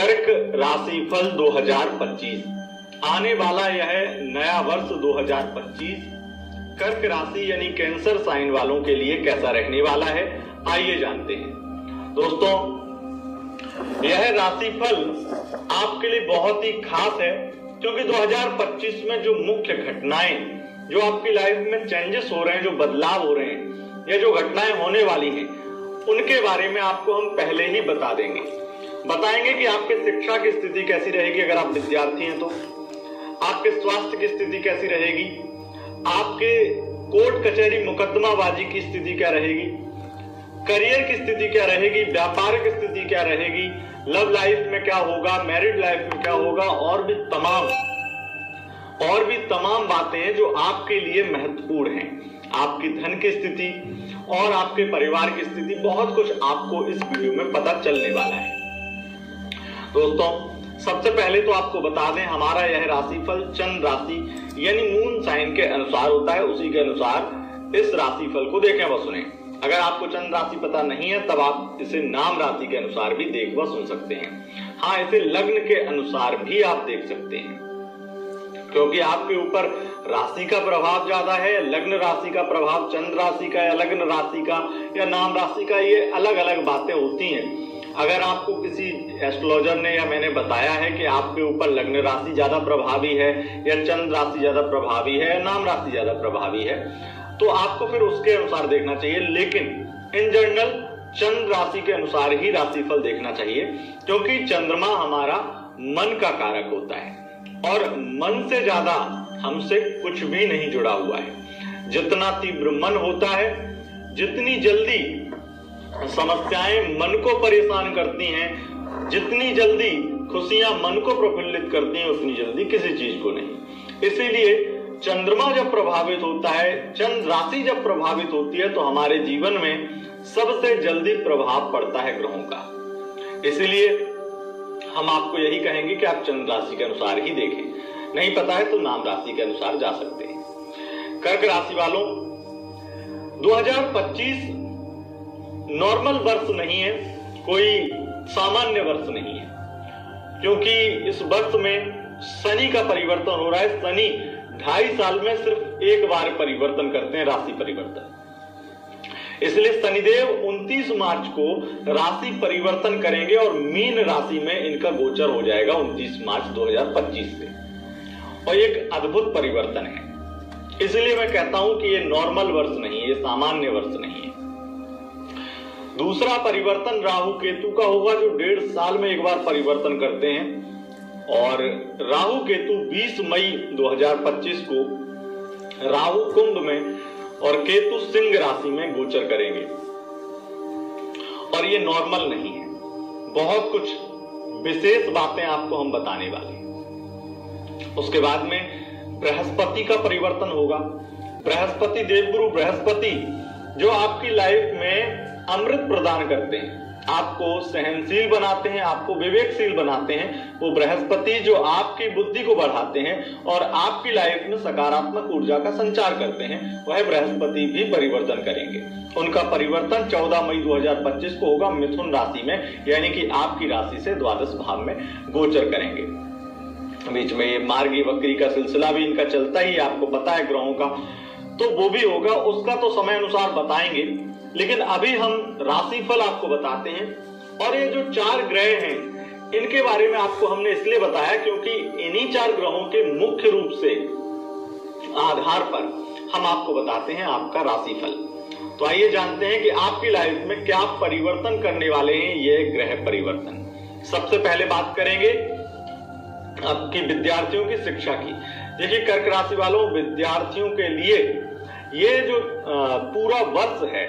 कर्क राशि फल 2025 आने वाला यह नया वर्ष 2025 कर्क राशि यानी कैंसर साइन वालों के लिए कैसा रहने वाला है, आइए जानते हैं। दोस्तों, यह राशि फल आपके लिए बहुत ही खास है, क्योंकि 2025 में जो मुख्य घटनाएँ, जो आपकी लाइफ में चेंजेस हो रहे हैं, जो बदलाव हो रहे हैं, या जो घटनाएँ होने वाली हैं, उनके बारे में आपको हम पहले ही बता देंगे। बताएँगे कि आपके शिक्षा की स्थिति कैसी रहेगी अगर आप विद्यार्थी हैं तो। आपके स्वास्थ्य की स्थिति कैसी रहेगी? आपके कोर्ट कचहरी मुकदमाबाजी की स्थिति क्या रहेगी? करियर की स्थिति क्या रहेगी? व्यापार की स्थिति क्या रहेगी? लव लाइफ में क्या होगा? मैरिड लाइफ में क्या होगा? और भी तमाम, और भी तमाम बातें हैं जो आपके लिए महत्वपूर्ण हैं। आपकी धन की स्थिति और आपके परिवार की स्थिति, बहुत कुछ आपको इस वीडियो में पता चलने वाला है। दोस्तों, सबसे पहले तो आपको बता दें, हमारा यह राशिफल चंद्र राशि, यानी मून साइन के अनुसार होता है, उसी के अनुसार इस राशिफल को देखें व सुने। अगर आपको चंद्र राशि पता नहीं है, तब आप इसे नाम राशि के अनुसार भी देख व सुन सकते हैं। हाँ इसे लग्न के अनुसार भी आप देख सकते हैं। क्योंकि आपके ऊपर राशि का प्रभाव ज़्यादा है, लग्न राशि का प्रभाव चंद्र राशि का या लग्न राशि का या नाम राशि का, ये अलग अलग बातें होती हैं। अगर आपको किसी एस्ट्रोलॉजर ने या मैंने बताया है कि आपके ऊपर लग्न राशि ज़्यादा प्रभावी है, या चंद्र राशि ज़्यादा प्रभावी है, या नाम राशि ज़्यादा प्रभावी है तो आपको फिर उसके अनुसार देखना चाहिए। लेकिन इन जनरल चंद्र राशि के अनुसार ही राशिफल देखना चाहिए, क्योंकि चंद्रमा हमारा मन का कारक होता है। और मन से ज़्यादा हमसे कुछ भी नहीं जुड़ा हुआ है। जितना तीव्र मन होता है, जितनी जल्दी समस्याएँ मन को परेशान करती हैं। जितनी जल्दी खुशियाँ मन को प्रफुल्लित करती हैं, उतनी जल्दी किसी चीज़ को नहीं। इसीलिए चंद्रमा जब प्रभावित होता है, चंद्र राशि जब प्रभावित होती है तो हमारे जीवन में सबसे जल्दी प्रभाव पड़ता है ग्रहों का। इसीलिए हम आपको यही कहेंगे कि आप चंद्र राशि के अनुसार ही देखें। नहीं पता है तो नाम राशि के अनुसार जा सकते हैं। कर्क राशि वालों 2025 नॉर्मल वर्ष नहीं है, कोई सामान्य वर्ष नहीं है। क्योंकि इस वर्ष में शनि का परिवर्तन हो रहा है। शनि ढाई साल में सिर्फ़ एक बार परिवर्तन करते हैं, राशि परिवर्तन। इसलिए शनिदेव 29 मार्च को राशि परिवर्तन करेंगे और मीन राशि में इनका गोचर हो जाएगा 29 मार्च 2025 से। और एक अद्भुत परिवर्तन है। इसलिए मैं कहता हूँ कि ये नॉर्मल वर्ष नहीं है, ये सामान्य वर्ष नहीं है। दूसरा परिवर्तन राहु केतु का होगा, जो डेढ़ साल में एक बार परिवर्तन करते हैं। और राहु केतु 20 मई 2025 को राहु कुंभ में और केतु सिंह राशि में गोचर करेंगे। और ये नॉर्मल नहीं है। बहुत कुछ विशेष बातें आपको हम बताने वाले हैं। उसके बाद में बृहस्पति का परिवर्तन होगा। बृहस्पति देवगुरु बृहस्पति, जो आपकी लाइफ में अमृत प्रदान करते हैं। आपको सहनशील बनाते हैं, आपको विवेकशील बनाते हैं। वो बृहस्पति जो आपकी बुद्धि को बढ़ाते हैं और आपकी लाइफ में सकारात्मक ऊर्जा का संचार करते हैं, वह बृहस्पति भी परिवर्तन करेंगे। उनका परिवर्तन 14 मई 2025 को होगा मिथुन राशि में, यानी कि आपकी राशि से द्वादश भाव में गोचर करेंगे। बीच में ये मार्गी वक्री का सिलसिला भी इनका चलता ही, आपको पता है ग्रहों का। तो वो भी होगा, उसका तो समय अनुसार बताएँगे। लेकिन अभी हम राशिफल आपको बताते हैं। और ये जो चार ग्रह हैं, इनके बारे में आपको हमने इसलिए बताया क्योंकि इन्हीं चार ग्रहों के मुख्य रूप से आधार पर हम आपको बताते हैं आपका राशिफल। तो आइए जानते हैं कि आपकी लाइफ में क्या परिवर्तन करने वाले हैं ये ग्रह परिवर्तन। सबसे पहले बात करेंगे आपकी विद्यार्थियों की शिक्षा की। देखिए, कर्क राशि वालों, विद्यार्थियों के लिए ये जो पूरा वर्ष है,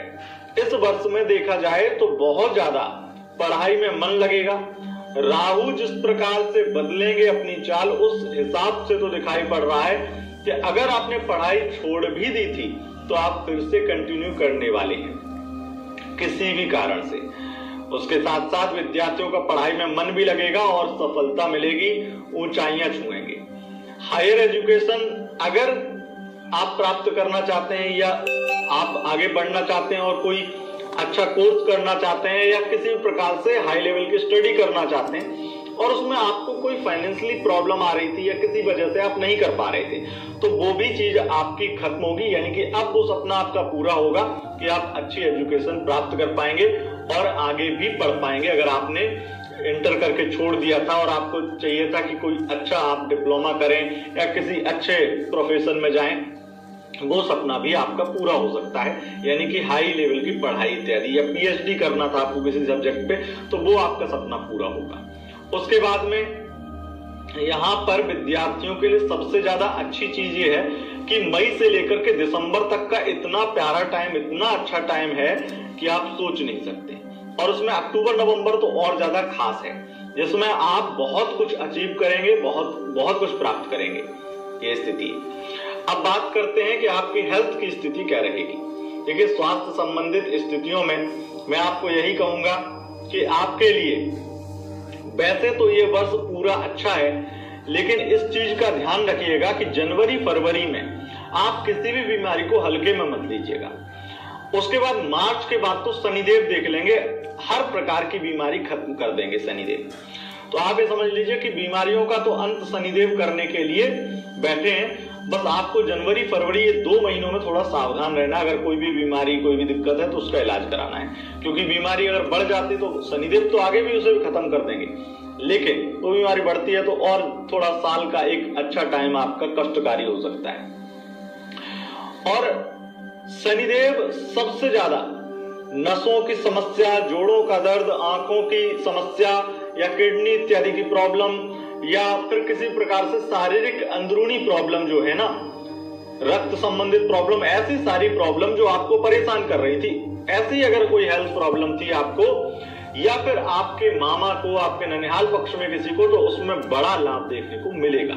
इस वर्ष में देखा जाए तो बहुत ज़्यादा पढ़ाई में मन लगेगा। राहु जिस प्रकार से बदलेंगे अपनी चाल, उस हिसाब से तो दिखाई पड़ रहा है कि अगर आपने पढ़ाई छोड़ भी दी थी तो आप फिर से कंटिन्यू करने वाले हैं, किसी भी कारण से। उसके साथ साथ विद्यार्थियों का पढ़ाई में मन भी लगेगा और सफलता मिलेगी, ऊंचाइयाँ छुएँगे। हायर एजुकेशन अगर आप प्राप्त करना चाहते हैं या आप आगे बढ़ना चाहते हैं और कोई अच्छा कोर्स करना चाहते हैं या किसी भी प्रकार से हाई लेवल की स्टडी करना चाहते हैं और उसमें आपको कोई फाइनेंशियली प्रॉब्लम आ रही थी या किसी वजह से आप नहीं कर पा रहे थे तो वो भी चीज़ आपकी खत्म होगी, यानी कि अब वो सपना आपका पूरा होगा कि आप अच्छी एजुकेशन प्राप्त कर पाएँगे और आगे भी पढ़ पाएँगे। अगर आपने इंटर करके छोड़ दिया था और आपको चाहिए था कि कोई अच्छा आप डिप्लोमा करें या किसी अच्छे प्रोफेशन में जाएँ वो सपना भी आपका पूरा हो सकता है, यानी कि हाई लेवल की पढ़ाई इत्यादि, या पीएचडी करना था आपको किसी सब्जेक्ट पे तो वो आपका सपना पूरा होगा। उसके बाद में यहाँ पर विद्यार्थियों के लिए सबसे ज़्यादा अच्छी चीज़ ये है कि मई से लेकर के दिसंबर तक का इतना प्यारा टाइम इतना अच्छा टाइम है कि आप सोच नहीं सकते। और उसमें अक्टूबर, नवंबर तो और ज़्यादा खास है, जिसमें आप बहुत कुछ अचीव करेंगे, बहुत बहुत कुछ प्राप्त करेंगे। ये स्थिति। अब बात करते हैं कि आपकी हेल्थ की स्थिति क्या रहेगी। देखिए, स्वास्थ्य संबंधित स्थितियों में मैं आपको यही कहूँगा कि आपके लिए वैसे तो ये वर्ष पूरा अच्छा है, लेकिन इस चीज़ का ध्यान रखिएगा कि जनवरी, फरवरी में आप किसी भी बीमारी को हल्के में मत लीजिएगा। उसके बाद मार्च के बाद तो शनिदेव देख लेंगे, हर प्रकार की बीमारी खत्म कर देंगे शनिदेव। तो आप ये समझ लीजिए कि बीमारियों का तो अंत शनिदेव करने के लिए बैठे हैं। बस आपको जनवरी, फरवरी ये दो महीनों में थोड़ा सावधान रहना अगर कोई भी बीमारी, कोई भी दिक्कत है तो उसका इलाज कराना है। क्योंकि बीमारी अगर बढ़ जाती तो शनिदेव तो आगे भी उसे भी खत्म कर देंगे। लेकिन वो बीमारी बढ़ती है तो और थोड़ा साल का एक अच्छा टाइम आपका कष्टकारी हो सकता है। और शनिदेव सबसे ज़्यादा नसों की समस्या, जोड़ों का दर्द, आँखों की समस्या या किडनी इत्यादि की प्रॉब्लम या फिर किसी प्रकार से शारीरिक अंदरूनी प्रॉब्लम जो है ना, रक्त संबंधित प्रॉब्लम ऐसी सारी प्रॉब्लम जो आपको परेशान कर रही थी, ऐसी अगर कोई हेल्थ प्रॉब्लम थी आपको, या फिर आपके मामा को, आपके ननिहाल पक्ष में किसी को तो उसमें बड़ा लाभ देखने को मिलेगा।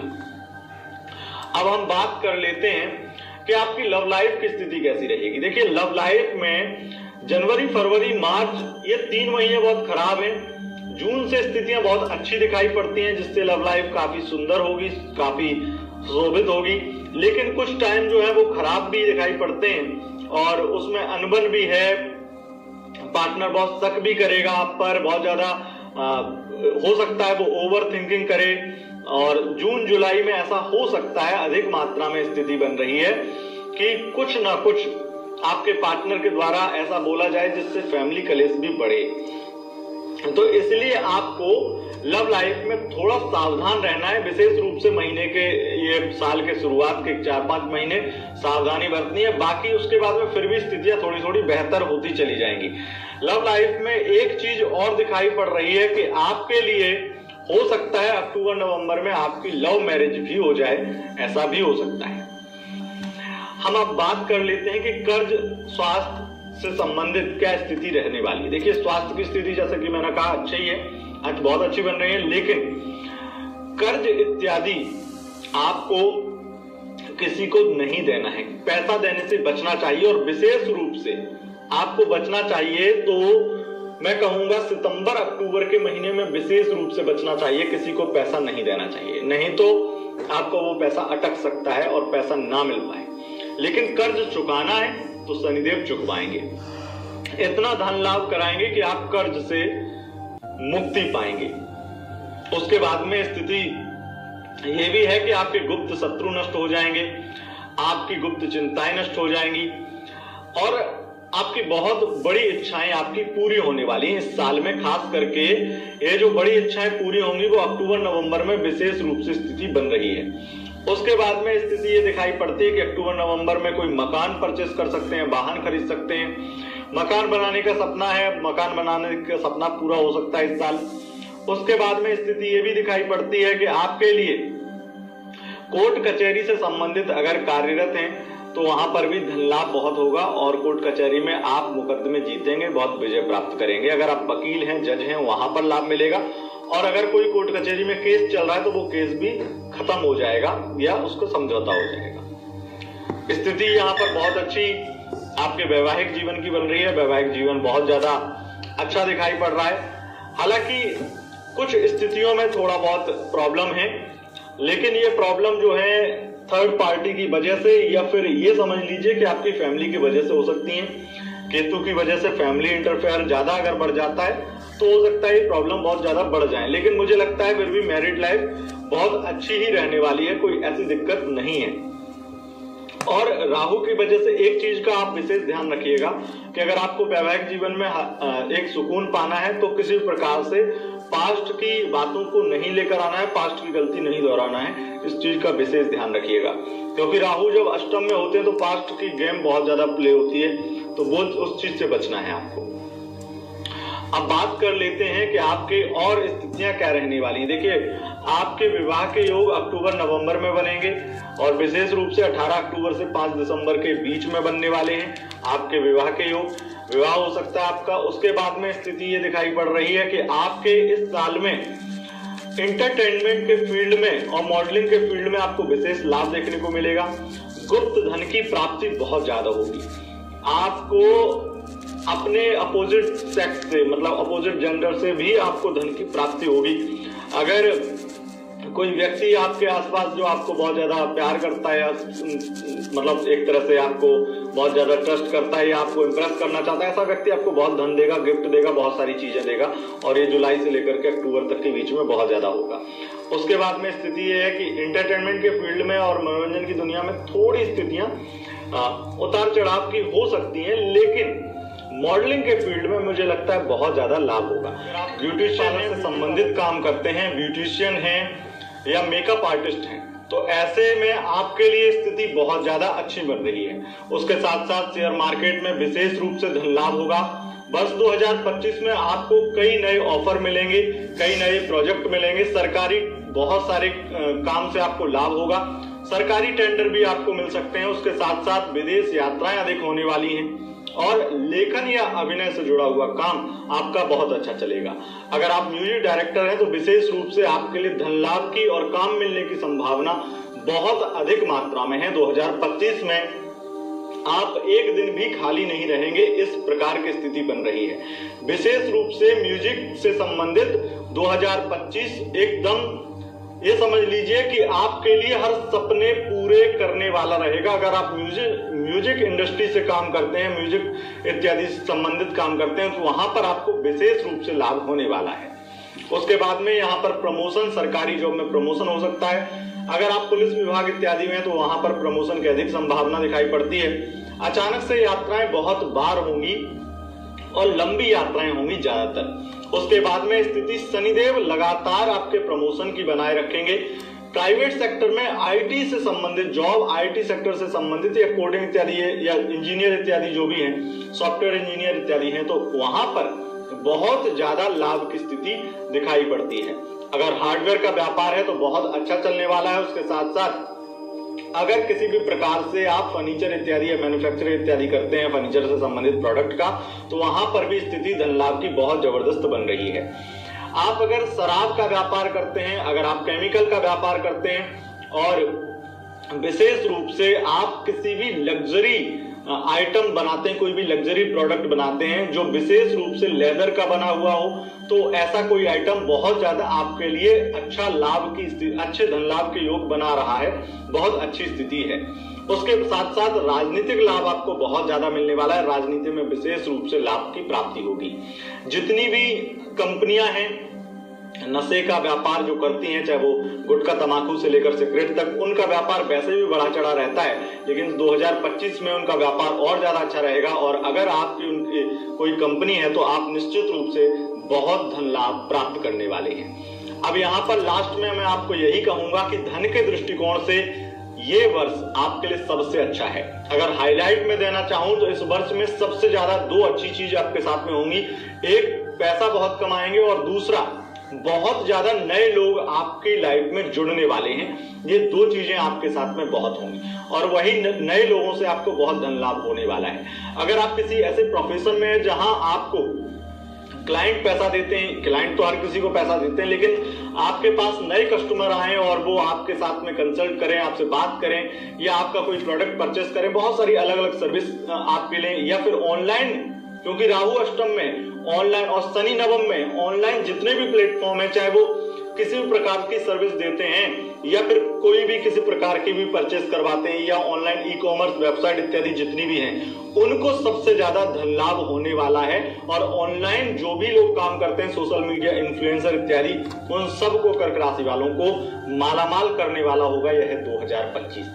अब हम बात कर लेते हैं कि आपकी लव लाइफ की स्थिति कैसी रहेगी। देखिए लव लाइफ में जनवरी, फरवरी, मार्च, ये तीन महीने बहुत खराब हैं। जून से स्थितियाँ बहुत अच्छी दिखाई पड़ती हैं, जिससे लव लाइफ काफ़ी सुंदर होगी, काफ़ी शोभित होगी। लेकिन कुछ टाइम जो है, वो खराब भी दिखाई पड़ते हैं और उसमें अनबन भी है। पार्टनर बहुत शक भी करेगा, आप पर बहुत ज़्यादा हो सकता है वो ओवर थिंकिंग करे। और जून, जुलाई में ऐसा हो सकता है, अधिक मात्रा में स्थिति बन रही है कि कुछ ना कुछ आपके पार्टनर के द्वारा ऐसा बोला जाए, जिससे फैमिली कलेश भी बढ़े। तो इसलिए आपको लव लाइफ में थोड़ा सावधान रहना है, विशेष रूप से महीने के, ये साल के शुरुआत के चार पाँच महीने सावधानी बरतनी है। बाकी उसके बाद में फिर भी स्थितियाँ थोड़ी थोड़ी बेहतर होती चली जाएँगी। लव लाइफ में एक चीज़ और दिखाई पड़ रही है कि आपके लिए हो सकता है अक्टूबर, नवंबर में आपकी लव मैरिज भी हो जाए, ऐसा भी हो सकता है। हम अब बात कर लेते हैं कि कर्ज, स्वास्थ्य से संबंधित क्या स्थिति रहने वाली है? देखिए, स्वास्थ्य की स्थिति, जैसा कि मैंने कहा, अच्छी ही आज बहुत अच्छी बन रही है, लेकिन कर्ज इत्यादि आपको किसी को नहीं देना है। पैसा देने से बचना चाहिए और विशेष रूप से आपको बचना चाहिए तो मैं कहूँगा, सितंबर, अक्टूबर के महीने में विशेष रूप से बचना चाहिए, किसी को पैसा नहीं देना चाहिए। नहीं तो आपको वो पैसा अटक सकता है और पैसा ना मिल पाए। लेकिन कर्ज चुकाना है तो शनिदेव चुकवाएँगे। इतना धन लाभ कराएँगे कि आप कर्ज से मुक्ति पाएँगे। उसके बाद में स्थिति यह भी है कि आपके गुप्त शत्रु नष्ट हो जाएँगे, आपकी गुप्त चिंताएँ नष्ट हो जाएँगी, और आपकी बहुत बड़ी इच्छाएँ आपकी पूरी होने वाली हैं। इस साल में खास करके ये जो बड़ी इच्छाएँ पूरी होंगी, वो अक्टूबर, नवंबर में विशेष रूप से स्थिति बन रही है। उसके बाद में स्थिति ये दिखाई पड़ती है कि अक्टूबर, नवंबर में कोई मकान परचेस कर सकते हैं, वाहन खरीद सकते हैं। मकान बनाने का सपना है, मकान बनाने का सपना पूरा हो सकता है इस साल। उसके बाद में स्थिति ये भी दिखाई पड़ती है कि आपके लिए कोर्ट कचहरी से संबंधित अगर कार्यरत हैं तो वहाँ पर भी धन लाभ बहुत होगा और कोर्ट कचहरी में आप मुकदमे जीतेंगे, बहुत विजय प्राप्त करेंगे। अगर आप वकील हैं, जज हैं, वहाँ पर लाभ मिलेगा और अगर कोई कोर्ट कचहरी में केस चल रहा है तो वो केस भी खत्म हो जाएगा या उसको समझौता हो जाएगा। स्थिति यहाँ पर बहुत अच्छी आपके वैवाहिक जीवन की बन रही है। वैवाहिक जीवन बहुत ज़्यादा अच्छा दिखाई पड़ रहा है। हालाँकि कुछ स्थितियों में थोड़ा बहुत प्रॉब्लम है, लेकिन ये प्रॉब्लम जो है थर्ड पार्टी की वजह से या फिर ये समझ लीजिए कि आपकी फैमिली की वजह से हो सकती है। केतु की वजह से फैमिली इंटरफेयर ज़्यादा अगर बढ़ जाता है तो हो सकता है ये प्रॉब्लम बहुत ज़्यादा बढ़ जाए। लेकिन मुझे लगता है फिर भी मैरिड लाइफ बहुत अच्छी ही रहने वाली है, कोई ऐसी दिक्कत नहीं है। और राहु की वजह से एक चीज़ का आप विशेष ध्यान रखिएगा कि अगर आपको वैवाहिक जीवन में एक सुकून पाना है तो किसी प्रकार से पास्ट की बातों को नहीं लेकर आना है पास्ट की गलती नहीं दोहराना है। इस चीज़ का विशेष ध्यान रखिएगा। क्योंकि राहु जब अष्टम में होते हैं तो पास्ट की गेम बहुत ज़्यादा प्ले होती है। तो वो उस चीज़ से बचना है आपको। अब बात कर लेते हैं कि आपके और स्थितियाँ क्या रहने वाली हैं। देखिए, आपके विवाह के योग अक्टूबर, नवंबर में बनेंगे और विशेष रूप से 18 अक्टूबर से 5 दिसंबर के बीच में बनने वाले हैं आपके विवाह के योग। विवाह हो सकता है आपका, उसके बाद में स्थिति ये दिखाई पड़ रही है कि आपके इस साल में इंटरटेनमेंट के फ़ील्ड में और मॉडलिंग के फ़ील्ड में आपको विशेष लाभ देखने को मिलेगा। गुप्त धन की प्राप्ति बहुत ज़्यादा होगी। आपको अपने अपोजिट सेक्स से मतलब अपोजिट जेंडर से भी आपको धन की प्राप्ति होगी। अगर कोई व्यक्ति आपके आसपास जो आपको बहुत ज़्यादा प्यार करता है मतलब एक तरह से आपको बहुत ज़्यादा ट्रस्ट करता है या आपको इम्प्रेस करना चाहता है, ऐसा व्यक्ति आपको बहुत धन देगा गिफ्ट देगा, बहुत सारी चीज़ें देगा और ये जुलाई से लेकर के अक्टूबर तक के बीच में बहुत ज़्यादा होगा। उसके बाद में स्थिति ये है कि इंटरटेनमेंट के फ़ील्ड में और मनोरंजन की दुनिया में थोड़ी स्थितियाँ उतार चढ़ाव की हो सकती हैं, लेकिन मॉडलिंग के फ़ील्ड में मुझे लगता है बहुत ज़्यादा लाभ होगा। ब्यूटिशियन से संबंधित काम करते हैं ब्यूटिशियन हैं या मेकअप आर्टिस्ट हैं तो ऐसे में आपके लिए स्थिति बहुत ज़्यादा अच्छी बन रही है। उसके साथ साथ शेयर मार्केट में विशेष रूप से धन लाभ होगा। वर्ष 2025 में आपको कई नए ऑफ़र मिलेंगे, कई नए प्रोजेक्ट मिलेंगे। सरकारी बहुत सारे काम से आपको लाभ होगा। सरकारी टेंडर भी आपको मिल सकते हैं। उसके साथ साथ विदेश यात्राएँ अधिक होने वाली हैं। और लेखन या अभिनय से जुड़ा हुआ काम आपका बहुत अच्छा चलेगा। अगर आप म्यूज़िक डायरेक्टर हैं तो विशेष रूप से आपके लिए धन लाभ की और काम मिलने की संभावना बहुत अधिक मात्रा में है। 2025 में आप एक दिन भी खाली नहीं रहेंगे, इस प्रकार की स्थिति बन रही है। विशेष रूप से म्यूज़िक से संबंधित 2025 एकदम, ये समझ लीजिए कि आपके लिए हर सपने पूरे करने वाला रहेगा। अगर आप म्यूज़िक म्यूज़िक इंडस्ट्री से काम करते हैं, म्यूज़िक इत्यादि से संबंधित काम करते हैं तो वहाँ पर आपको विशेष रूप से लाभ होने वाला है। उसके बाद में यहाँ पर प्रमोशन, सरकारी जॉब में प्रमोशन हो सकता है। अगर आप पुलिस विभाग इत्यादि में तो वहाँ पर प्रमोशन की अधिक संभावना दिखाई पड़ती है। अचानक से यात्राएँ बहुत बार होंगी और लंबी यात्राएँ होंगी ज़्यादातर। उसके बाद में स्थिति शनिदेव लगातार आपके प्रमोशन की बनाए रखेंगे। प्राइवेट सेक्टर में आईटी से संबंधित, जॉब आईटी सेक्टर से संबंधित, या कोडिंग इत्यादि, या इंजीनियर इत्यादि जो भी है, सॉफ्टवेयर इंजीनियर इत्यादि है तो वहाँ पर बहुत ज़्यादा लाभ की स्थिति दिखाई पड़ती है। अगर हार्डवेयर का व्यापार है तो बहुत अच्छा चलने वाला है उसके साथ साथ अगर किसी भी प्रकार से आप फर्नीचर इत्यादि, या मैन्युफैक्चर इत्यादि करते हैं, फर्नीचर से संबंधित प्रोडक्ट का तो वहाँ पर भी स्थिति धन लाभ की बहुत ज़बरदस्त बन रही है। आप अगर शराब का व्यापार करते हैं, अगर आप केमिकल का व्यापार करते हैं, और विशेष रूप से आप किसी भी लग्जरी आइटम बनाते हैं, कोई भी लग्जरी प्रोडक्ट बनाते हैं, जो विशेष रूप से लेदर का बना हुआ हो तो ऐसा कोई आइटम बहुत ज़्यादा आपके लिए अच्छा लाभ की अच्छे धन लाभ के योग बना रहा है, बहुत अच्छी स्थिति है। उसके साथ साथ राजनीतिक लाभ आपको बहुत ज़्यादा मिलने वाला है। राजनीति में विशेष रूप से लाभ की प्राप्ति होगी। जितनी भी कंपनियाँ हैं, नशे का व्यापार जो करती हैं, चाहे वो गुटखा तमाकू से लेकर सिगरेट तक, उनका व्यापार वैसे भी बढ़ा चढ़ा रहता है, लेकिन 2025 में उनका व्यापार और ज़्यादा अच्छा रहेगा और अगर आपकी उनकी कोई कंपनी है तो आप निश्चित रूप से बहुत धन लाभ प्राप्त करने वाले हैं। अब यहाँ पर लास्ट में मैं आपको यही कहूँगा कि धन के दृष्टिकोण से ये वर्ष आपके लिए सबसे अच्छा है। अगर हाईलाइट में देना चाहूँ तो इस वर्ष में सबसे ज़्यादा दो अच्छी चीज़ आपके साथ में होंगी। एक, पैसा बहुत कमाएँगे और दूसरा, बहुत ज़्यादा नए लोग आपकी लाइफ में जुड़ने वाले हैं। ये दो चीज़ें आपके साथ में बहुत होंगी और वही नए लोगों से आपको बहुत धन लाभ होने वाला है। अगर आप किसी ऐसे प्रोफेशन में जहाँ आपको क्लाइंट पैसा देते हैं, क्लाइंट तो हर किसी को पैसा देते हैं, लेकिन आपके पास नए कस्टमर आए और वो आपके साथ में कंसल्ट करें, आपसे बात करें, या आपका कोई प्रोडक्ट परचेस करें, बहुत सारी अलग अलग सर्विस आपके लिए, या फिर ऑनलाइन क्योंकि राहु अष्टम में ऑनलाइन और शनि नवम में ऑनलाइन जितने भी प्लेटफॉर्म है, चाहे वो किसी भी प्रकार की सर्विस देते हैं या फिर कोई भी किसी प्रकार की भी परचेस करवाते हैं या ऑनलाइन ई कॉमर्स वेबसाइट इत्यादि जितनी भी हैं, उनको सबसे ज़्यादा धन लाभ होने वाला है और ऑनलाइन जो भी लोग काम करते हैं सोशल मीडिया इन्फ्लुएंसर इत्यादि, उन सबको कर्क राशि वालों को मालामाल करने वाला होगा यह 2025